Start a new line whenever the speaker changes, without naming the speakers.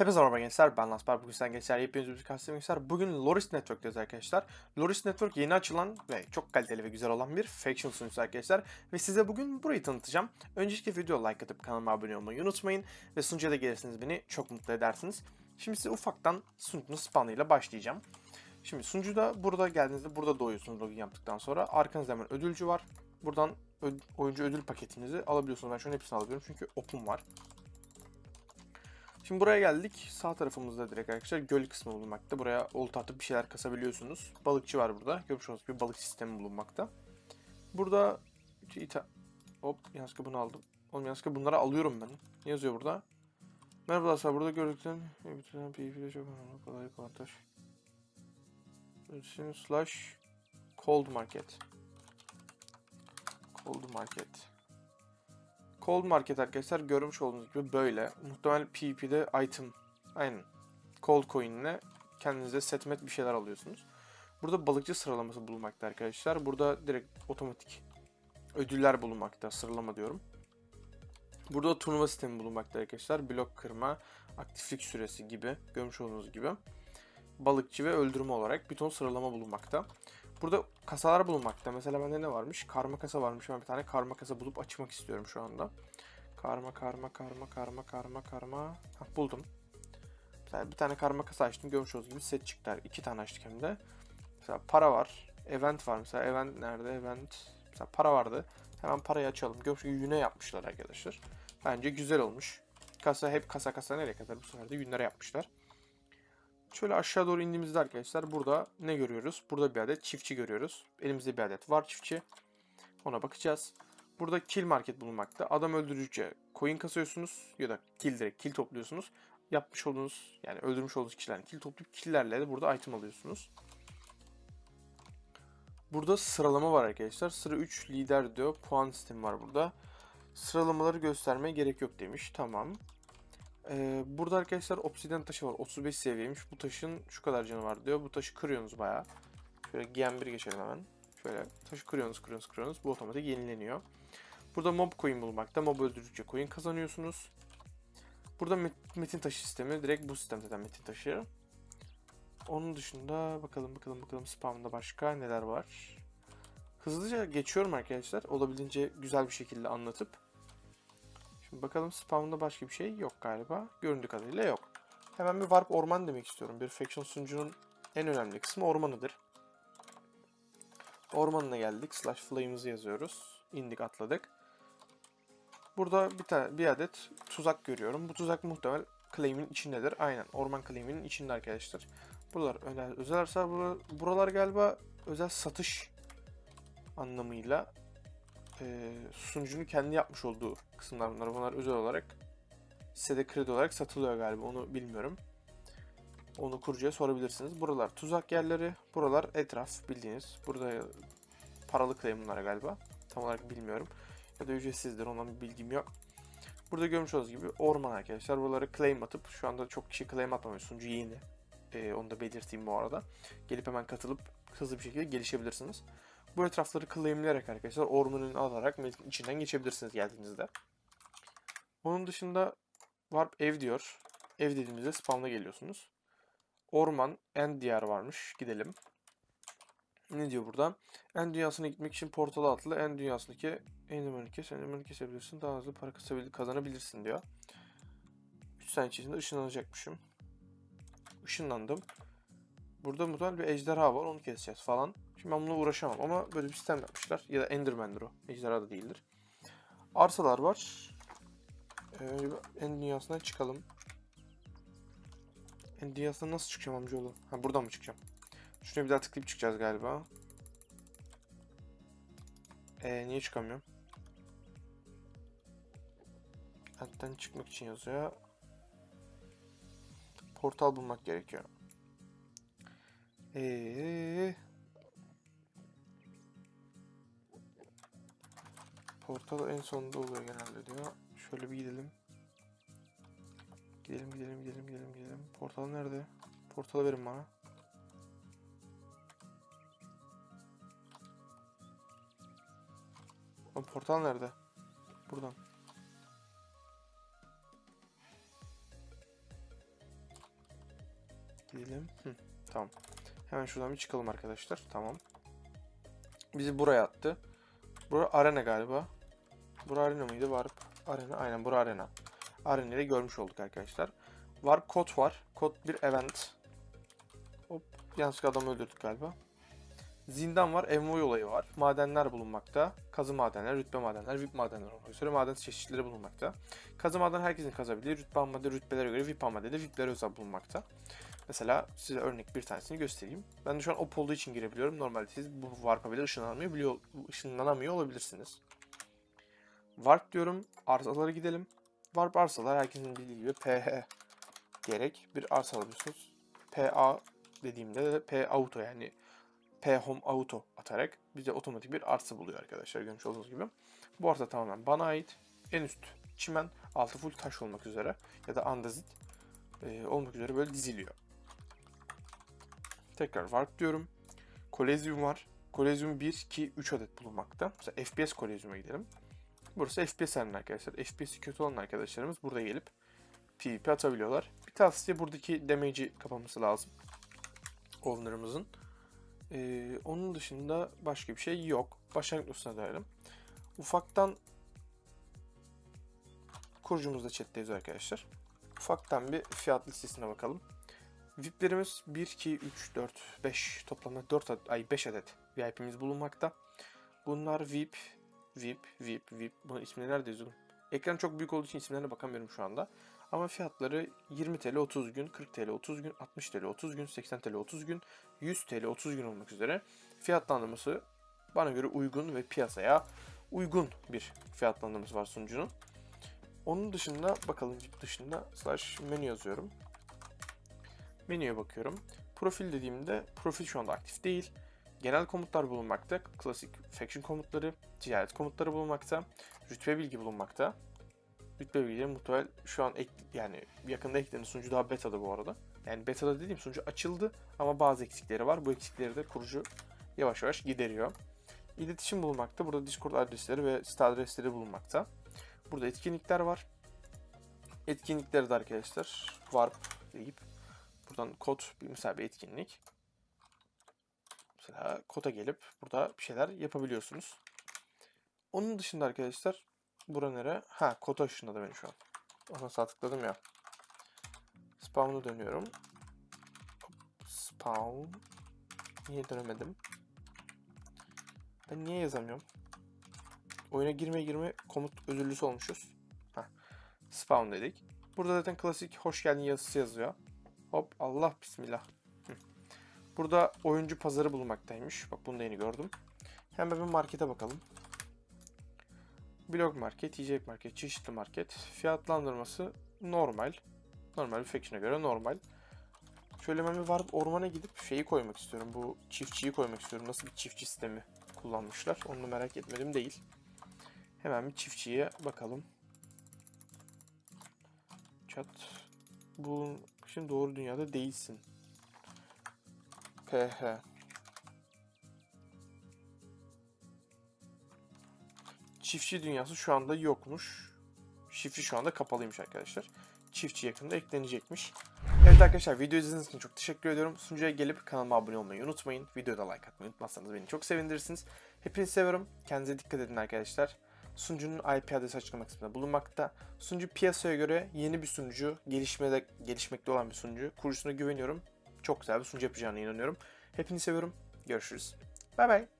Hepinize merhaba gençler ben Laspar bugün sizden gençler yepyeni bir kastım gençler bugün Loris Network'teyiz arkadaşlar. Loris Network yeni açılan ve çok kaliteli ve güzel olan bir faction sunucusu arkadaşlar. Ve size bugün burayı tanıtacağım. Önceki video like atıp kanalıma abone olmayı unutmayın ve sunucuya da gelirseniz beni çok mutlu edersiniz. Şimdi size ufaktan sunucunun spawnıyla başlayacağım. Şimdi sunucuda burada geldiğinizde burada doğuyorsunuz login yaptıktan sonra. Arkanızda hemen ödülcü var. Buradan oyuncu ödül paketinizi alabiliyorsunuz. Ben şu an hepsini alıyorum çünkü open var Şimdi buraya geldik. Sağ tarafımızda direkt arkadaşlar göl kısmı bulunmakta. Buraya olta atıp bir şeyler kasabiliyorsunuz. Balıkçı var burada. Görmüş olduğunuz bir balık sistemi bulunmakta. Burada ita hop yanlışlıkla bunu aldım. Oğlum yanlışlıkla bunları alıyorum ben. Ne yazıyor burada? Merhaba arkadaşlar burada gördükten bitiren PvP'de çok önemli kolaylık avantaj. Slash cold market. Cold market. Cold Market arkadaşlar görmüş olduğunuz gibi böyle. Muhtemelen PvP'de item aynen Cold Coin ile kendinize setmet bir şeyler alıyorsunuz. Burada balıkçı sıralaması bulunmakta arkadaşlar. Burada direkt otomatik ödüller bulunmakta. Sıralama diyorum. Burada turnuva sistemi bulunmakta arkadaşlar. Blok kırma, aktiflik süresi gibi görmüş olduğunuz gibi. Balıkçı ve öldürme olarak bir ton sıralama bulunmakta. Burada kasalar bulunmakta. Mesela bende ne varmış? Karma kasa varmış. Ben bir tane karma kasa bulup açmak istiyorum şu anda. Karma karma karma karma karma karma. Hah, buldum. Mesela bir tane karma kasa açtım. Görmüş olduğunuz gibi set çıktı. İki tane açtık hem de. Mesela para var. Event var mesela. Event nerede? Event. Mesela para vardı. Hemen parayı açalım. Görmüş gibi yüne yapmışlar arkadaşlar. Bence güzel olmuş. Kasa hep kasa kasa nereye kadar bu sefer de yünlere yapmışlar. Şöyle aşağı doğru indiğimizde arkadaşlar burada ne görüyoruz? Burada bir adet çiftçi görüyoruz. Elimizde bir adet var çiftçi. Ona bakacağız. Burada kill market bulunmakta. Adam öldürücüce coin kasıyorsunuz ya da kill direkt kill topluyorsunuz. Yapmış olduğunuz yani öldürmüş olduğunuz kişilerin kill toplayıp killlerle de burada item alıyorsunuz. Burada sıralama var arkadaşlar. Sıra 3 lider diyor. Puan sistemi var burada. Sıralamaları göstermeye gerek yok demiş. Tamam. Ee, burada arkadaşlar obsidian taşı var. 35 seviyeymiş. Bu taşın şu kadar canı var diyor. Bu taşı kırıyorsunuz bayağı. Şöyle GM1 geçelim hemen. Şöyle taşı kırıyorsunuz, kırıyorsunuz, kırıyorsunuz. Bu otomatik yenileniyor. Burada mob coin bulmakta. Mob öldürdükçe coin kazanıyorsunuz. Burada met metin taşı sistemi. Direkt bu sistem zaten metin taşı. Onun dışında bakalım bakalım bakalım spamda başka neler var. Hızlıca geçiyorum arkadaşlar. Olabildiğince güzel bir şekilde anlatıp. Şimdi bakalım spawn'da başka bir şey yok galiba. Göründüğü kadarıyla yok. Hemen bir warp orman demek istiyorum. Bir faction sunucunun en önemli kısmı ormanıdır. Ormanına geldik. Slash flame'ımızı yazıyoruz. İndik atladık. Burada bir tane bir adet tuzak görüyorum. Bu tuzak muhtemel claim'in içindedir. Aynen orman claim'inin içinde arkadaşlar. Buralar özel, özel arsar buralar galiba özel satış anlamıyla e, sunucunun kendi yapmış olduğu kısımlar bunlar. Bunlar özel olarak sitede kredi olarak satılıyor galiba. Onu bilmiyorum. Onu kurucuya sorabilirsiniz. Buralar tuzak yerleri. Buralar etraf bildiğiniz. Burada paralı claim bunlara galiba. Tam olarak bilmiyorum. Ya da ücretsizdir. Ondan bir bilgim yok. Burada görmüş olduğunuz gibi orman arkadaşlar. Buraları claim atıp şu anda çok kişi claim atmamıyor. Sunucu yeni. Ee, onu da belirteyim bu arada. Gelip hemen katılıp hızlı bir şekilde gelişebilirsiniz. Bu etrafları claimleyerek arkadaşlar ormanın alarak içinden geçebilirsiniz geldiğinizde. Onun dışında Warp ev diyor. Ev dediğimizde spawn'a geliyorsunuz. Orman, en diyar varmış. Gidelim. Ne diyor burada? En dünyasına gitmek için portala atla. En dünyasındaki enderman'ı kes. Enderman'ı kesebilirsin. Daha hızlı para kazanabilirsin diyor. 3 saniye içerisinde ışınlanacakmışım. Işınlandım. Burada muhtemelen bir ejderha var. Onu keseceğiz falan. Şimdi ben bununla uğraşamam ama böyle bir sistem yapmışlar. Ya da Enderman'dir o. Ejderha da değildir. Arsalar var. Ee, en dünyasından çıkalım. En dünyasından nasıl çıkacağım amcaoğlu? Ha buradan mı çıkacağım? Şuraya bir daha tıklayıp çıkacağız galiba. Ee, niye çıkamıyorum? Hatten çıkmak için yazıyor. Portal bulmak gerekiyor. Eee Portal en sonunda oluyor genelde diyor. Şöyle bir gidelim. Gidelim gidelim gidelim gidelim gidelim. Portal nerede? Portalı verin bana. O portal nerede? Buradan. Gidelim. Hı, tamam. Hemen şuradan bir çıkalım arkadaşlar. Tamam. Bizi buraya attı. Bura arena galiba. Bura arena mıydı? Warp arena. Aynen bura arena. Arena'yı görmüş olduk arkadaşlar. Warp kod var. Kod bir event. Hop. Yanlışlıkla adamı öldürdük galiba. Zindan var. Envoy olayı var. Madenler bulunmakta. Kazı madenler, rütbe madenler, VIP madenler olmak üzere maden çeşitleri bulunmakta. Kazı maden herkesin kazabilir. Rütbe madde rütbelere göre, VIP madde de VIP'lere özel bulunmakta. Mesela size örnek bir tanesini göstereyim. Ben de şu an op olduğu için girebiliyorum. Normalde siz bu warp'a bile ışınlanamıyor, biliyor, ışınlanamıyor olabilirsiniz. Warp diyorum. Arsalara gidelim. Warp arsalar herkesin bildiği gibi PH diyerek bir arsa alıyorsunuz. PA dediğimde de P auto yani P home auto atarak bize otomatik bir arsa buluyor arkadaşlar görmüş olduğunuz gibi. Bu arsa tamamen bana ait. En üst çimen, altı full taş olmak üzere ya da andezit e, olmak üzere böyle diziliyor. Tekrar warp diyorum. Kolezyum var. Kolezyum 1, 2, 3 adet bulunmakta. Mesela FPS Kolezyum'a gidelim. Burası FPS arena arkadaşlar. FPS'i kötü olan arkadaşlarımız burada gelip PvP atabiliyorlar. Bir tavsiye buradaki damage'i kapaması lazım. Owner'ımızın. Ee, onun dışında başka bir şey yok. Başlangıç noktasına dönelim. Ufaktan kurucumuz da chat'teyiz arkadaşlar. Ufaktan bir fiyat listesine bakalım. VIP'lerimiz 1, 2, 3, 4, 5 toplamda 4 adet, ay 5 adet VIP'imiz bulunmakta. Bunlar VIP, VIP, VIP, VIP. Bunun isimleri nerede yazıyorum? Ekran çok büyük olduğu için isimlerine bakamıyorum şu anda. Ama fiyatları 20 TL 30 gün, 40 TL 30 gün, 60 TL 30 gün, 80 TL 30 gün, 100 TL 30 gün olmak üzere fiyatlandırması bana göre uygun ve piyasaya uygun bir fiyatlandırması var sunucunun. Onun dışında bakalım dışında slash menü yazıyorum. Menüye bakıyorum. Profil dediğimde profil şu anda aktif değil. Genel komutlar bulunmakta. Klasik faction komutları, ticaret komutları bulunmakta. Rütbe bilgi bulunmakta. Rütbe bilgileri muhtemel şu an ek, yani yakında eklenen sunucu daha beta'da bu arada. Yani beta'da dediğim sunucu açıldı ama bazı eksikleri var. Bu eksikleri de kurucu yavaş yavaş gideriyor. İletişim bulunmakta. Burada Discord adresleri ve site adresleri bulunmakta. Burada etkinlikler var. Etkinlikleri de arkadaşlar warp deyip buradan kod bir mesela bir etkinlik. Mesela koda gelip burada bir şeyler yapabiliyorsunuz. Onun dışında arkadaşlar bura nere? Ha kota ışınladı beni şu an. Ona sağ tıkladım ya. Spawn'a dönüyorum. Spawn. Niye dönemedim? Ben niye yazamıyorum? Oyuna girme girme komut özürlüsü olmuşuz. Heh. Spawn dedik. Burada zaten klasik hoş geldin yazısı yazıyor. Hop Allah bismillah. Burada oyuncu pazarı bulunmaktaymış. Bak bunu da yeni gördüm. Hemen bir markete bakalım. Blog market, yiyecek market, çeşitli market. Fiyatlandırması normal. Normal bir faction'a göre normal. Şöyle ben bir varıp ormana gidip şeyi koymak istiyorum. Bu çiftçiyi koymak istiyorum. Nasıl bir çiftçi sistemi kullanmışlar. Onu merak etmedim değil. Hemen bir çiftçiye bakalım. Chat. Bu şimdi doğru dünyada değilsin. PH. Çiftçi dünyası şu anda yokmuş. Çiftçi şu anda kapalıymış arkadaşlar. Çiftçi yakında eklenecekmiş. Evet arkadaşlar video izlediğiniz için çok teşekkür ediyorum. Sunucuya gelip kanalıma abone olmayı unutmayın. Videoda like atmayı unutmazsanız beni çok sevindirirsiniz. Hepinizi seviyorum. Kendinize dikkat edin arkadaşlar. Sunucunun IP adresi açıklama kısmında bulunmakta. Sunucu piyasaya göre yeni bir sunucu, gelişmede gelişmekte olan bir sunucu. Kurucusuna güveniyorum. Çok güzel bir sunucu yapacağına inanıyorum. Hepinizi seviyorum. Görüşürüz. Bay bay.